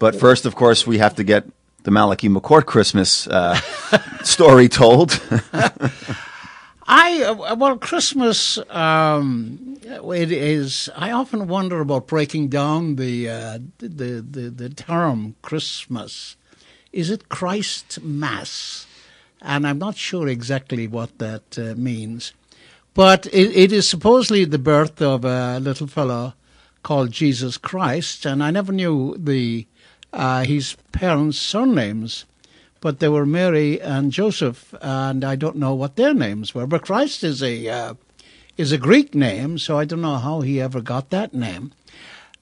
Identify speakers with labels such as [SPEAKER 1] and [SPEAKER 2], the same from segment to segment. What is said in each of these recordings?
[SPEAKER 1] But first, of course, we have to get the Malachy McCourt Christmas uh, story told.
[SPEAKER 2] I uh, well, Christmas. Um, it is. I often wonder about breaking down the uh, the, the the term Christmas. Is it Christ Mass? And I'm not sure exactly what that uh, means. But it, it is supposedly the birth of a little fellow called Jesus Christ, and I never knew the uh, his parents' surnames, but they were Mary and Joseph, and I don't know what their names were. But Christ is a uh, is a Greek name, so I don't know how he ever got that name.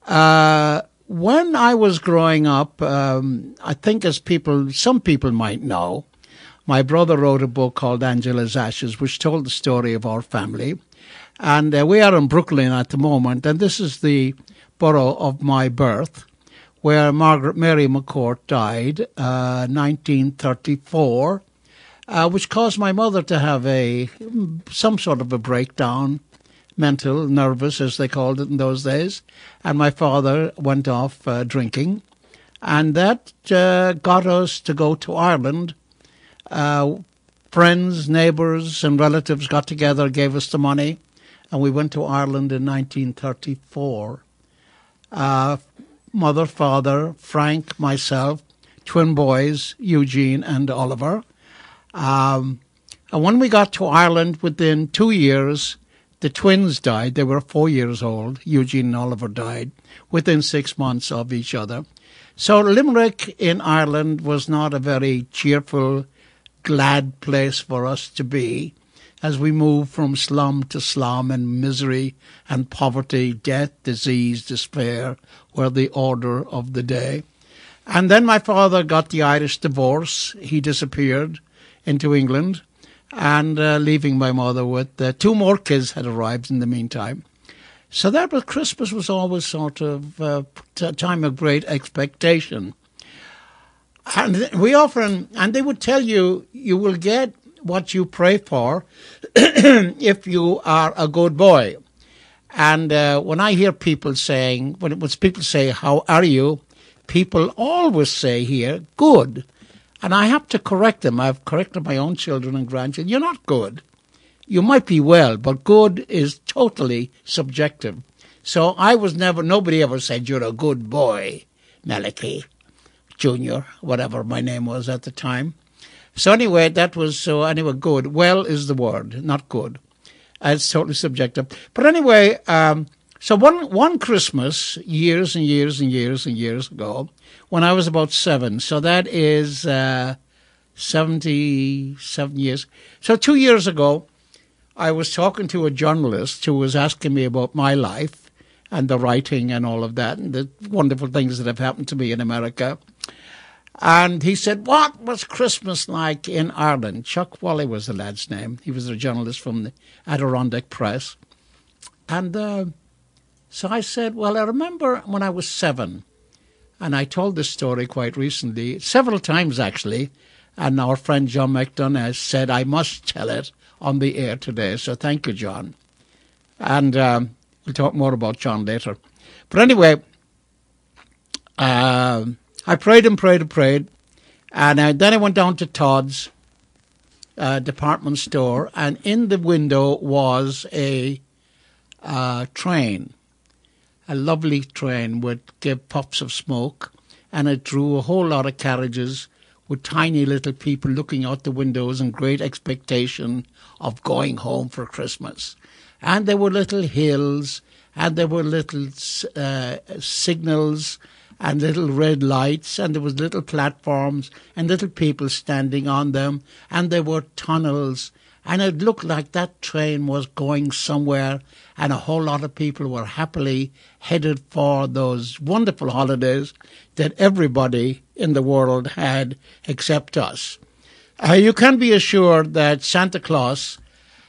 [SPEAKER 2] Uh, when I was growing up, um, I think as people, some people might know, my brother wrote a book called Angela's Ashes, which told the story of our family. And uh, we are in Brooklyn at the moment, and this is the borough of my birth, where Margaret Mary McCourt died, uh, 1934, uh, which caused my mother to have a some sort of a breakdown, mental, nervous, as they called it in those days, and my father went off uh, drinking, and that uh, got us to go to Ireland. Uh, friends, neighbours, and relatives got together, gave us the money, and we went to Ireland in 1934. Mother, father, Frank, myself, twin boys, Eugene and Oliver. Um, and when we got to Ireland, within two years, the twins died. They were four years old. Eugene and Oliver died within six months of each other. So Limerick in Ireland was not a very cheerful glad place for us to be as we move from slum to slum and misery and poverty, death, disease, despair were the order of the day. And then my father got the Irish divorce. He disappeared into England and uh, leaving my mother with uh, two more kids had arrived in the meantime. So that was Christmas was always sort of uh, a time of great expectation. And we often, and they would tell you, you will get what you pray for if you are a good boy. And uh, when I hear people saying, when, when people say, How are you? people always say here, Good. And I have to correct them. I've corrected my own children and grandchildren. You're not good. You might be well, but good is totally subjective. So I was never, nobody ever said, You're a good boy, Malachy. Junior, whatever my name was at the time. So anyway, that was so anyway good. Well is the word, not good. It's totally subjective. But anyway, um, so one one Christmas, years and years and years and years ago, when I was about seven. So that is uh, seventy-seven years. So two years ago, I was talking to a journalist who was asking me about my life and the writing and all of that, and the wonderful things that have happened to me in America. And he said, What was Christmas like in Ireland? Chuck Wally was the lad's name. He was a journalist from the Adirondack Press. And uh, so I said, Well, I remember when I was seven, and I told this story quite recently, several times actually, and our friend John McDonough said I must tell it on the air today. So thank you, John. And um, we'll talk more about John later. But anyway, uh, I prayed and prayed and prayed. And uh, then I went down to Todd's uh, department store, and in the window was a uh, train, a lovely train would give puffs of smoke, and it drew a whole lot of carriages with tiny little people looking out the windows in great expectation of going home for Christmas. And there were little hills, and there were little uh, signals and little red lights, and there was little platforms and little people standing on them, and there were tunnels, and it looked like that train was going somewhere, and a whole lot of people were happily headed for those wonderful holidays that everybody in the world had except us. Uh, you can be assured that Santa Claus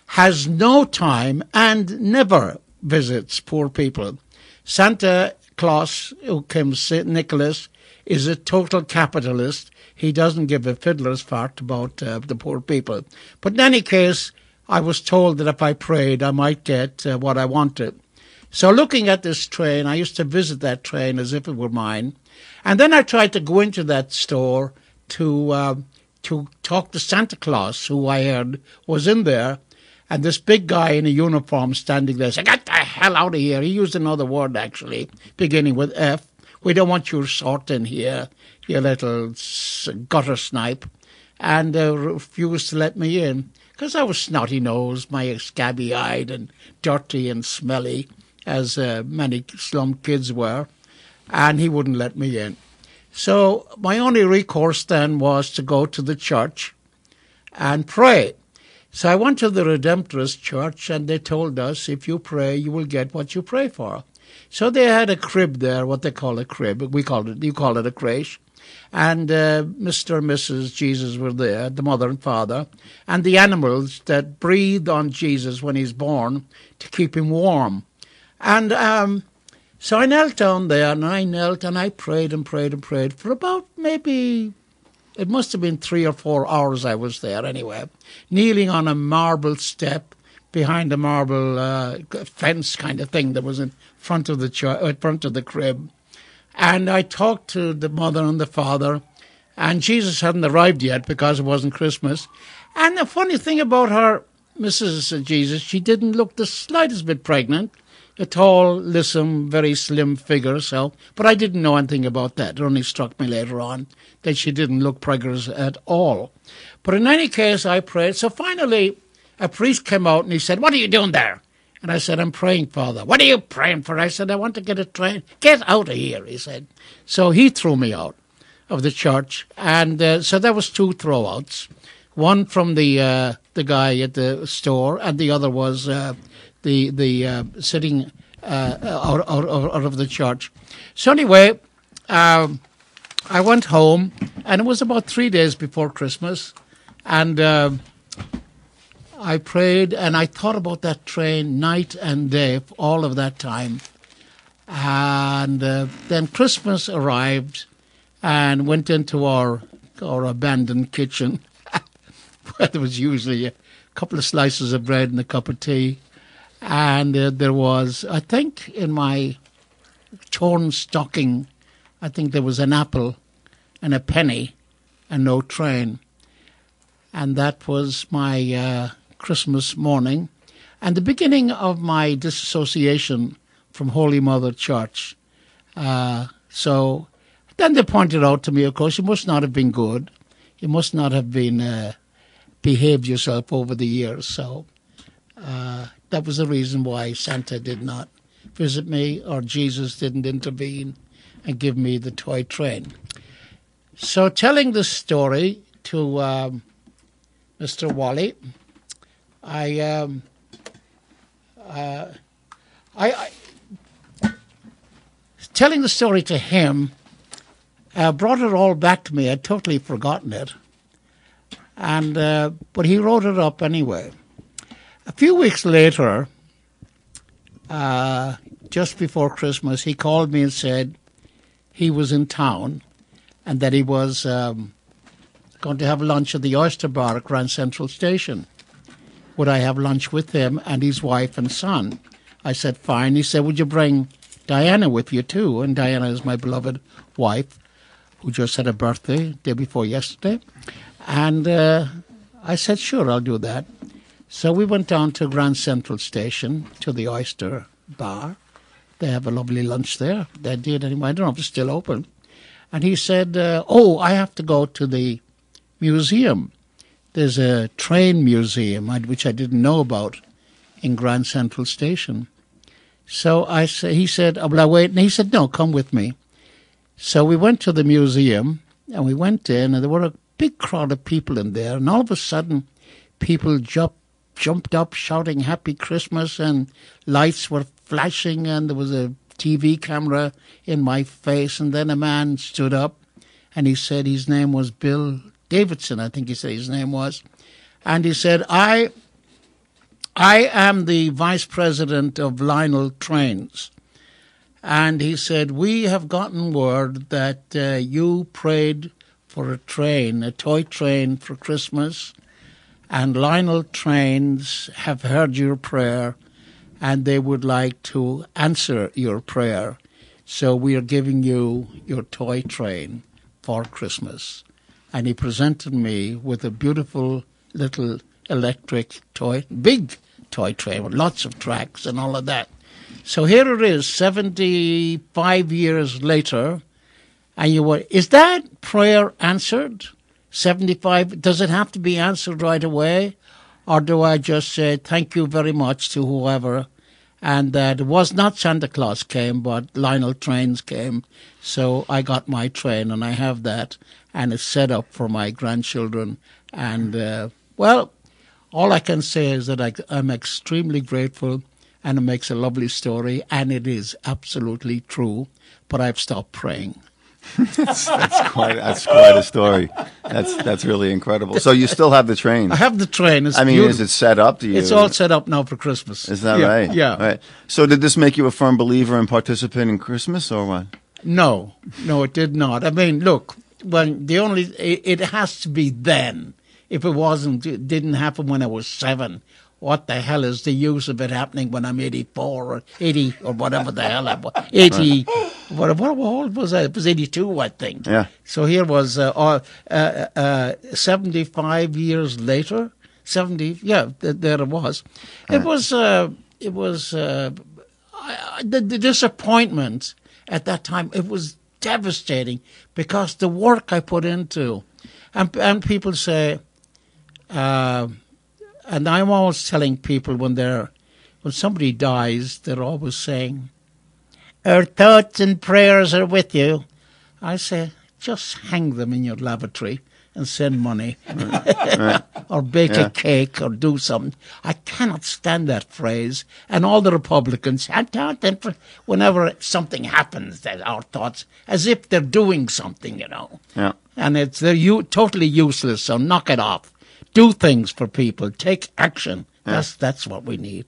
[SPEAKER 2] has no time and never visits poor people. Santa Claus, who came St. Nicholas, is a total capitalist. He doesn't give a fiddler's fart about uh, the poor people. But in any case, I was told that if I prayed, I might get uh, what I wanted. So looking at this train, I used to visit that train as if it were mine. And then I tried to go into that store to uh, to talk to Santa Claus, who I heard was in there. And this big guy in a uniform standing there said, hell out of here. He used another word, actually, beginning with F. We don't want your sort in here, you little gutter snipe. And uh, refused to let me in because I was snotty nosed, my scabby eyed and dirty and smelly, as uh, many slum kids were. And he wouldn't let me in. So my only recourse then was to go to the church and pray. So I went to the Redemptorist Church and they told us if you pray, you will get what you pray for. So they had a crib there, what they call a crib. We called it, you call it a creche. And uh, Mr. and Mrs. Jesus were there, the mother and father, and the animals that breathed on Jesus when he's born to keep him warm. And um, so I knelt down there and I knelt and I prayed and prayed and prayed for about maybe, it must have been three or four hours I was there anyway, kneeling on a marble step behind a marble uh, fence kind of thing that was in front of the in front of the crib. And I talked to the mother and the father, and Jesus hadn't arrived yet because it wasn't Christmas. And the funny thing about her, Mrs. Jesus, she didn't look the slightest bit pregnant a tall, lissom, very slim figure. So, but I didn't know anything about that. It only struck me later on that she didn't look preggers at all. But in any case, I prayed. So finally, a priest came out and he said, "What are you doing there?" And I said, "I'm praying, Father." What are you praying for? I said, "I want to get a train. Get out of here," he said. So he threw me out of the church, and uh, so there was two throwouts. One from the uh, the guy at the store, and the other was uh, the the uh, sitting uh, out, out, out, of the church. So anyway, um, I went home, and it was about three days before Christmas, and uh, I prayed and I thought about that train night and day all of that time. And uh, then Christmas arrived, and went into our our abandoned kitchen, there was usually a couple of slices of bread and a cup of tea and uh, there was, I think, in my torn stocking, I think there was an apple and a penny and no train. And that was my uh, Christmas morning and the beginning of my disassociation from Holy Mother Church. Uh, so then they pointed out to me, of course, you must not have been good. You must not have been uh, behaved yourself over the years. So uh, that was the reason why Santa did not visit me or Jesus didn't intervene and give me the toy train. So, telling the story to um, Mr. Wally, I, um, uh, I, I, telling the story to him uh, brought it all back to me. I'd totally forgotten it, and uh, but he wrote it up anyway. A few weeks later, uh, just before Christmas, he called me and said he was in town and that he was um, going to have lunch at the Oyster Bar at Grand Central Station. Would I have lunch with him and his wife and son? I said, fine. He said, would you bring Diana with you too? And Diana is my beloved wife, who just had a birthday day before yesterday. And uh, I said, sure, I'll do that. So we went down to Grand Central Station to the Oyster Bar. They have a lovely lunch there. They did anyway. I don't know if it's still open. And he said, uh, "Oh, I have to go to the museum. There's a train museum which I didn't know about in Grand Central Station." So I say, he said, oh, "Will I wait?" And he said, "No, come with me." So we went to the museum and we went in, and there were a big crowd of people in there. And all of a sudden, people jumped jumped up shouting Happy Christmas, and lights were flashing, and there was a TV camera in my face. And then a man stood up and he said his name was Bill Davidson, I think he said his name was. And he said, I, I am the vice president of Lionel Trains. And he said, We have gotten word that uh, you prayed for a train, a toy train for Christmas, and Lionel Trains have heard your prayer and they would like to answer your prayer. So we are giving you your toy train for Christmas. And he presented me with a beautiful little electric toy, big toy train with lots of tracks and all of that. So here it is, 75 years later, and you were, is that prayer answered? 75, does it have to be answered right away? Or do I just say thank you very much to whoever? And uh, was not Santa Claus came, but Lionel Trains came. So I got my train and I have that and it's set up for my grandchildren. And, uh, well, all I can say is that I, I'm extremely grateful and it makes a lovely story and it is absolutely true, but I've stopped praying.
[SPEAKER 1] That's, that's quite that's quite a story. That's that's really incredible. So you still have the train?
[SPEAKER 2] I have the train. It's
[SPEAKER 1] I mean,
[SPEAKER 2] beautiful.
[SPEAKER 1] is it set up? Do you?
[SPEAKER 2] It's all set up now for Christmas.
[SPEAKER 1] Is that
[SPEAKER 2] yeah,
[SPEAKER 1] right?
[SPEAKER 2] Yeah.
[SPEAKER 1] Right. So did this make you a firm believer in participating in Christmas, or what?
[SPEAKER 2] No, no, it did not. I mean, look, when the only it, it has to be then. If it wasn't, it didn't happen when I was seven what the hell is the use of it happening when I'm 84 or 80 or whatever the hell I was? 80, what, what, what was I? It was 82, I think.
[SPEAKER 1] Yeah.
[SPEAKER 2] So here was uh, uh, uh, 75 years later, 70, yeah, th- there it was. It was, uh, it was, uh, I, the, the disappointment at that time, it was devastating because the work I put into, and, and people say, uh, and I'm always telling people when they're when somebody dies, they're always saying, "Our thoughts and prayers are with you." I say, just hang them in your lavatory and send money, or bake
[SPEAKER 1] Yeah.
[SPEAKER 2] a cake, or do something. I cannot stand that phrase. And all the Republicans, "Our thoughts and whenever something happens, that our thoughts, as if they're doing something, you know
[SPEAKER 1] Yeah.
[SPEAKER 2] and it's they're u- totally useless. So knock it off. Do things for people. Take action. That's that's what we need.